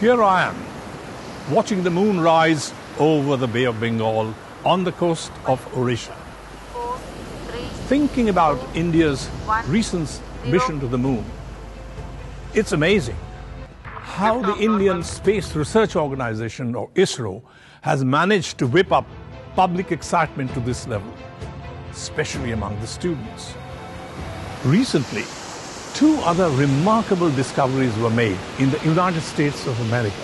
Here I am, watching the moon rise over the Bay of Bengal on the coast of Orissa. Thinking about India's recent mission to the moon, it's amazing how the Indian Space Research Organization, or ISRO, has managed to whip up public excitement to this level, especially among the students. Recently, two other remarkable discoveries were made in the United States of America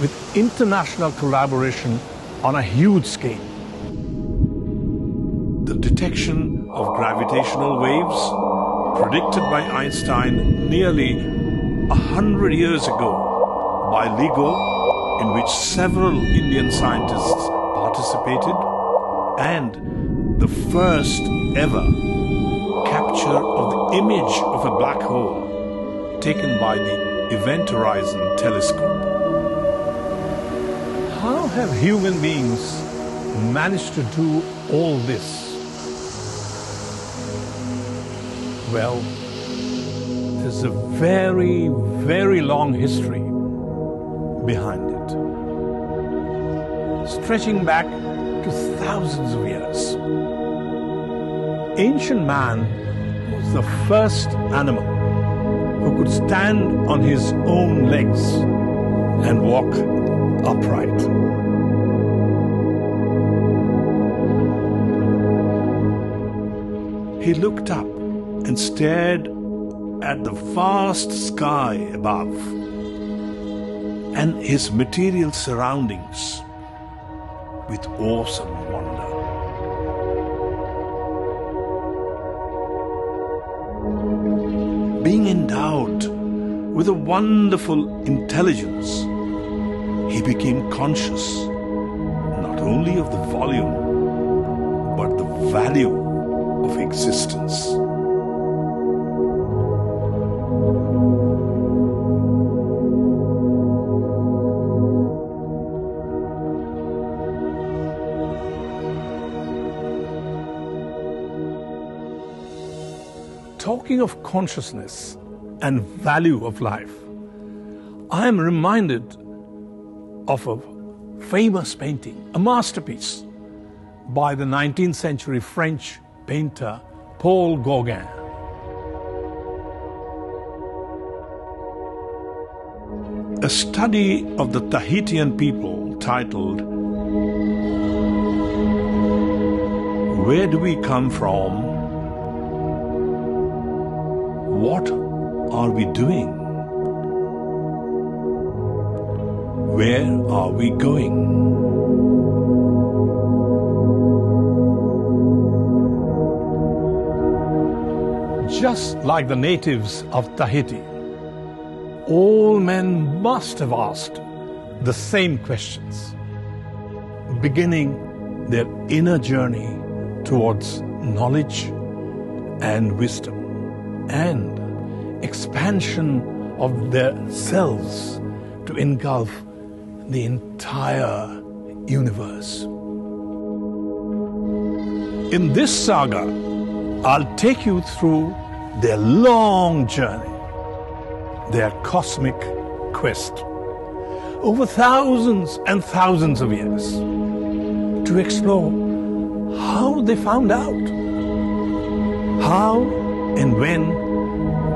with international collaboration on a huge scale. The detection of gravitational waves predicted by Einstein nearly a hundred years ago by LIGO, in which several Indian scientists participated, and the first ever capture of the image of a black hole taken by the Event Horizon Telescope. How have human beings managed to do all this? Well, there's a very, very long history behind it, stretching back to thousands of years. Ancient man was the first animal who could stand on his own legs and walk upright. He looked up and stared at the vast sky above and his material surroundings with awesome with a wonderful intelligence, he became conscious not only of the volume but the value of existence. Talking of consciousness and value of life, I am reminded of a famous painting, a masterpiece by the 19th century French painter Paul Gauguin. A study of the Tahitian people titled Where Do We Come From? What are we doing? Where are we going? Just like the natives of Tahiti, all men must have asked the same questions, beginning their inner journey towards knowledge and wisdom and expansion of their selves to engulf the entire universe. In this saga, I'll take you through their long journey, their cosmic quest, over thousands and thousands of years, to explore how they found out, how and when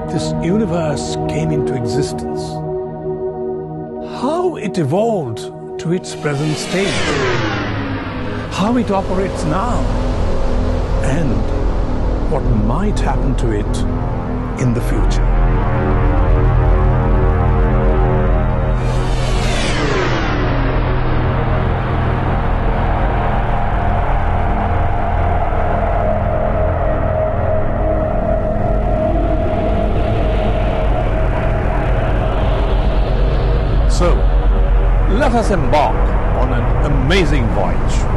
this universe came into existence, how it evolved to its present state, how it operates now, and what might happen to it in the future. Let us embark on an amazing voyage.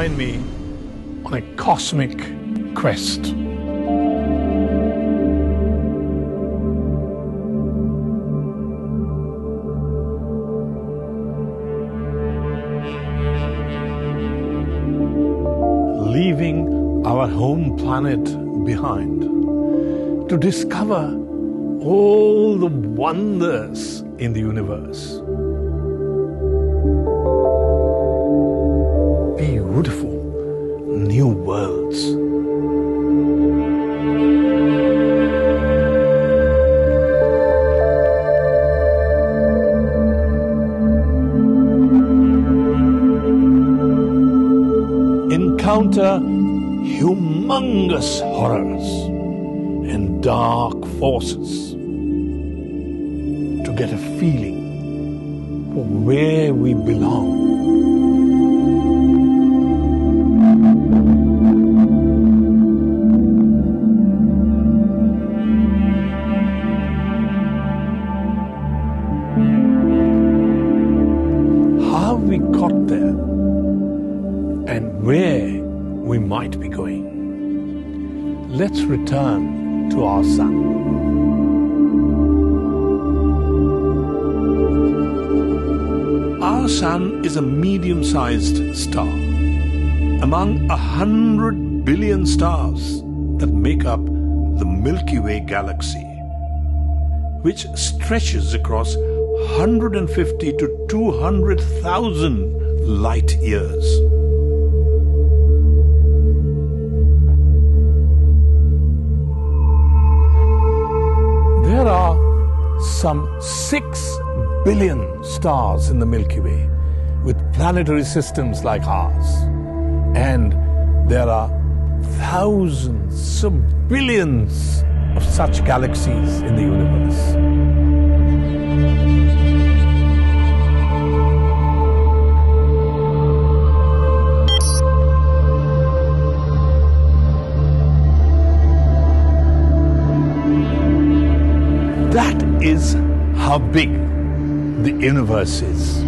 Join me on a cosmic quest. Leaving our home planet behind to discover all the wonders in the universe. Beautiful new worlds. Encounter humongous horrors and dark forces to get a feeling for where we belong. Return to our sun. Our sun is a medium sized star among a hundred billion stars that make up the Milky Way galaxy, which stretches across 150 to 200,000 light years. Some 6 billion stars in the Milky Way with planetary systems like ours. And there are thousands, so billions of such galaxies in the universe. Is how big the universe is.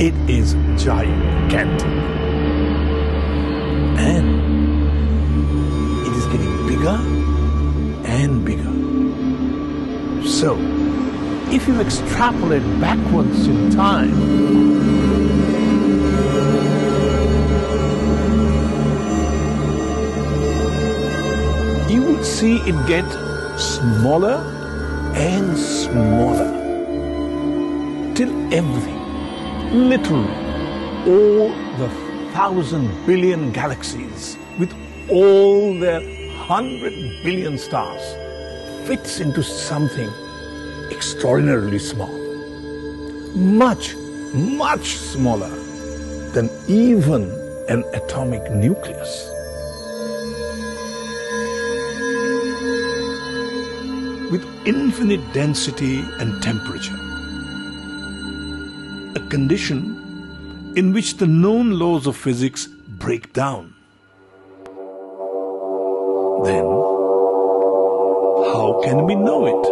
It is gigantic. And it is getting bigger and bigger. So, if you extrapolate backwards in time, you would see it get smaller and smaller till everything, literally all the thousand billion galaxies with all their hundred billion stars fits into something extraordinarily small. Much, much smaller than even an atomic nucleus. With infinite density and temperature. A condition in which the known laws of physics break down. Then, how can we know it?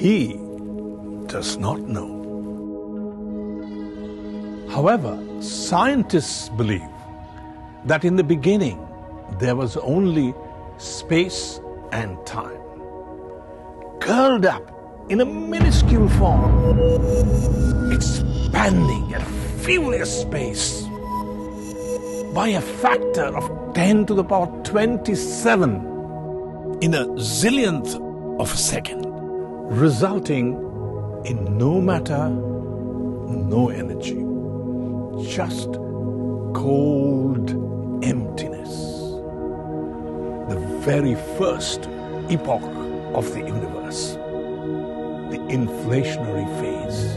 he does not know. However, scientists believe that in the beginning there was only space and time, curled up in a minuscule form, expanding at furious pace by a factor of 10 to the power 27 in a zillionth of a second, resulting in no matter, no energy, just cold emptiness. The very first epoch of the universe, the inflationary phase.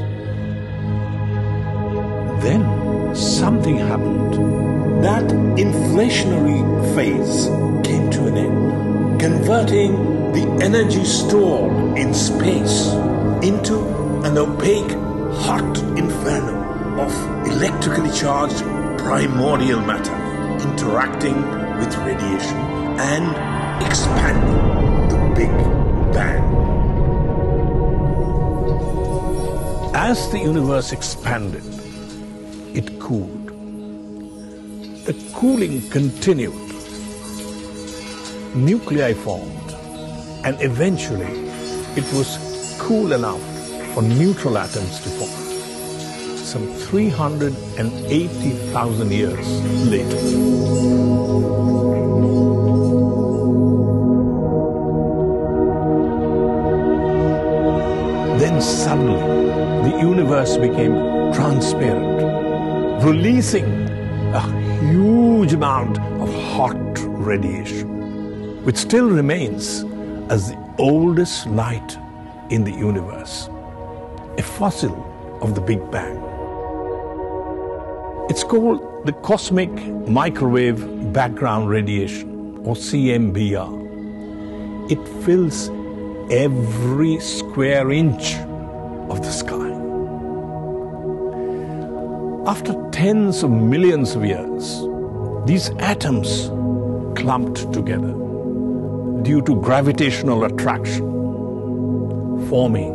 Then something happened. That inflationary phase came to an end, converting the energy stored in space into an opaque, hot inferno of electrically charged primordial matter interacting with radiation and expanding the Big Bang. As the universe expanded, it cooled. The cooling continued. Nuclei formed, and eventually it was cool enough for neutral atoms to form. Some 380,000 years later. Then suddenly, the universe became transparent, releasing a huge amount of hot radiation, which still remains as the oldest light in the universe, a fossil of the Big Bang. It's called the cosmic microwave background radiation, or CMBR. It fills every square inch of the sky. After tens of millions of years, these atoms clumped together due to gravitational attraction, forming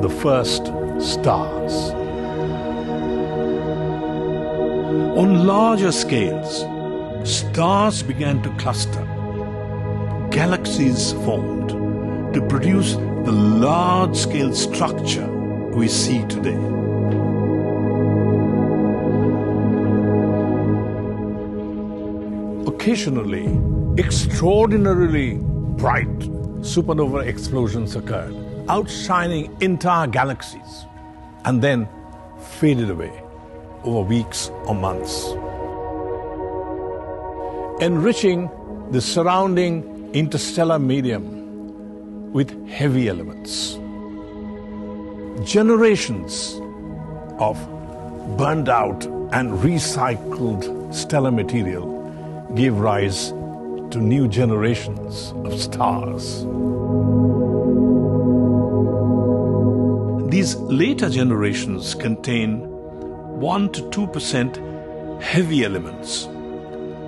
the first stars. On larger scales, stars began to cluster. Galaxies formed to produce the large scale structure we see today. Occasionally, extraordinarily bright supernova explosions occurred, outshining entire galaxies, and then faded away over weeks or months, enriching the surrounding interstellar medium with heavy elements. Generations of burned out and recycled stellar material gave rise to new generations of stars. These later generations contain 1 to 2% heavy elements,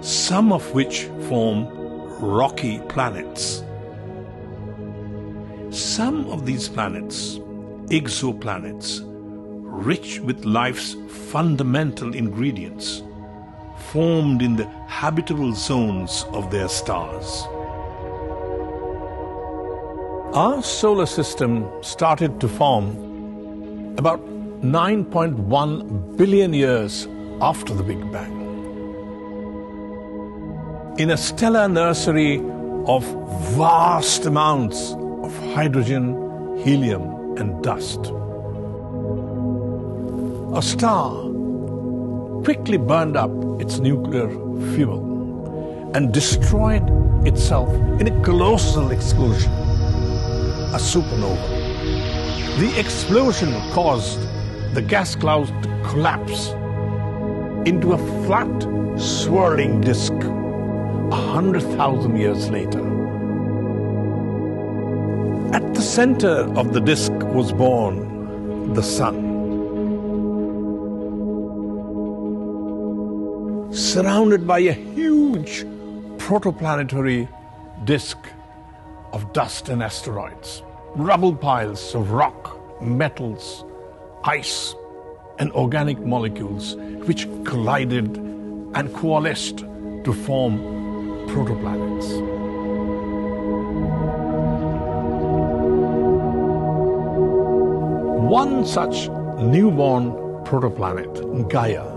some of which form rocky planets. Some of these planets, exoplanets, rich with life's fundamental ingredients, formed in the habitable zones of their stars. Our solar system started to form about 9.1 billion years after the Big Bang. In a stellar nursery of vast amounts of hydrogen, helium, and dust. A star quickly burned up its nuclear fuel and destroyed itself in a colossal explosion, a supernova. The explosion caused the gas cloud to collapse into a flat, swirling disk a hundred thousand years later. At the center of the disk was born the sun. Surrounded by a huge protoplanetary disk of dust and asteroids, rubble piles of rock, metals, ice, and organic molecules which collided and coalesced to form protoplanets. One such newborn protoplanet, Gaia,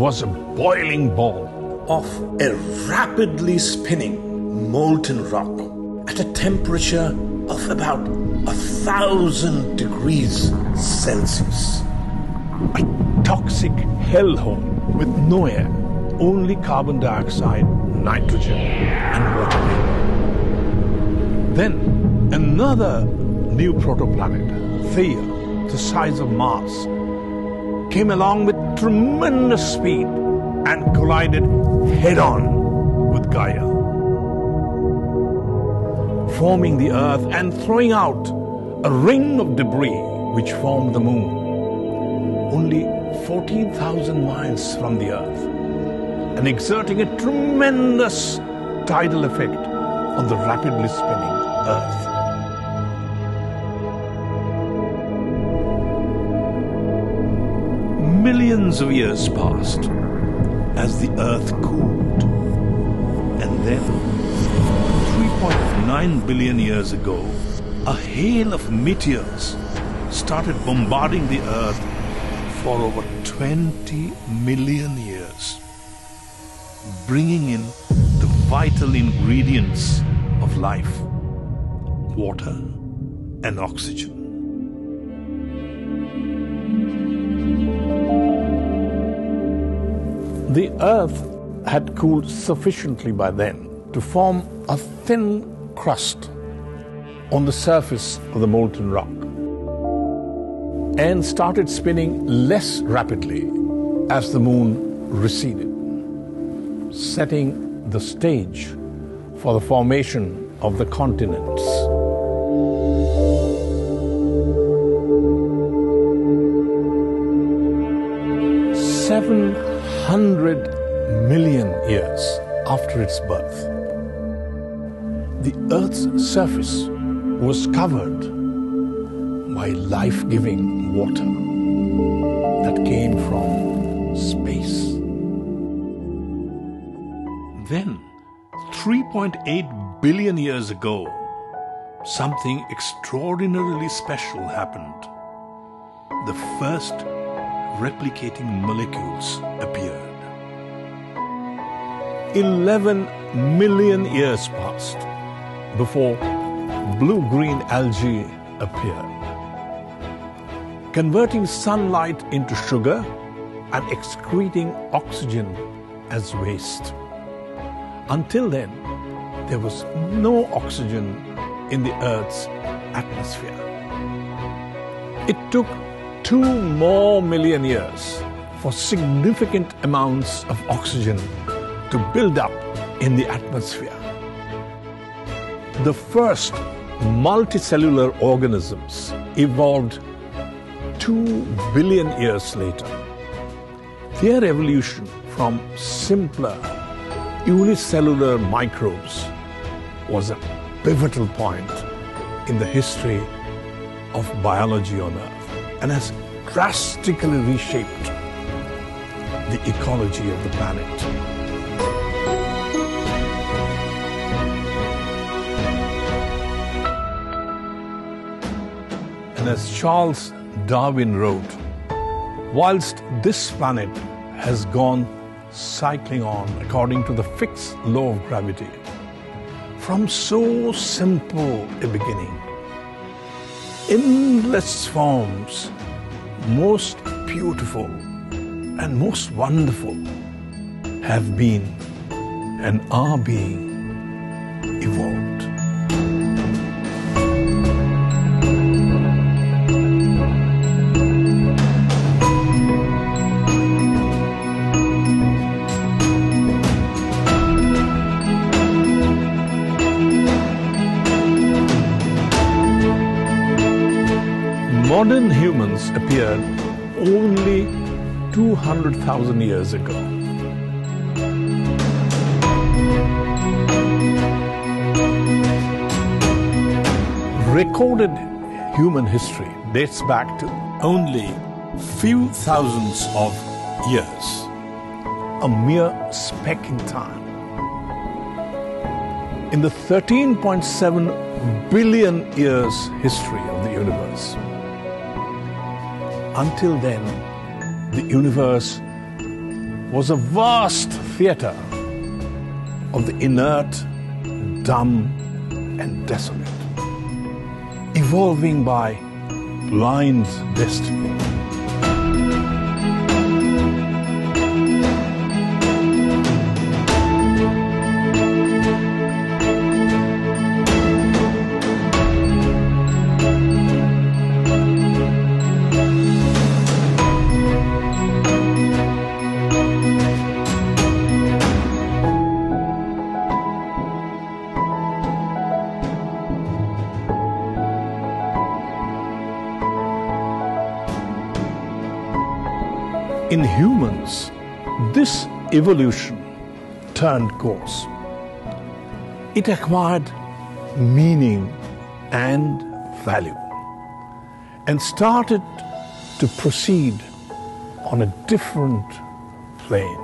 was a boiling ball of a rapidly spinning molten rock at a temperature of about a thousand degrees Celsius. A toxic hellhole with no air, only carbon dioxide, nitrogen, and water vapor. Then another new protoplanet, Theia, the size of Mars, came along with tremendous speed and collided head on with Gaia, forming the Earth and throwing out a ring of debris which formed the Moon, only 14,000 miles from the Earth, and exerting a tremendous tidal effect on the rapidly spinning Earth. Millions of years passed as the Earth cooled. And then, 3.9 billion years ago, a hail of meteors started bombarding the Earth for over 20 million years, bringing in the vital ingredients of life water and oxygen. The Earth had cooled sufficiently by then to form a thin crust on the surface of the molten rock and started spinning less rapidly as the moon receded, setting the stage for the formation of the continents. Seven hundred million years after its birth, the Earth's surface was covered by life giving water that came from space. Then, 3.8 billion years ago, something extraordinarily special happened. The first replicating molecules appeared. 11 million years passed before blue green algae appeared, converting sunlight into sugar and excreting oxygen as waste. Until then, there was no oxygen in the Earth's atmosphere. It took two more million years for significant amounts of oxygen to build up in the atmosphere. The first multicellular organisms evolved two billion years later. Their evolution from simpler unicellular microbes was a pivotal point in the history of biology on Earth and has drastically reshaped the ecology of the planet. And as Charles Darwin wrote, whilst this planet has gone cycling on according to the fixed law of gravity, from so simple a beginning, endless forms, most beautiful and most wonderful, have been and are being evolved. Modern humans appeared only 200,000 years ago. Recorded human history dates back to only few thousands of years, a mere speck in time. In the 13.7 billion years history of the universe, until then, the universe was a vast theater of the inert, dumb, and desolate, evolving by blind destiny. Humans, this evolution turned course. It acquired meaning and value and started to proceed on a different plane.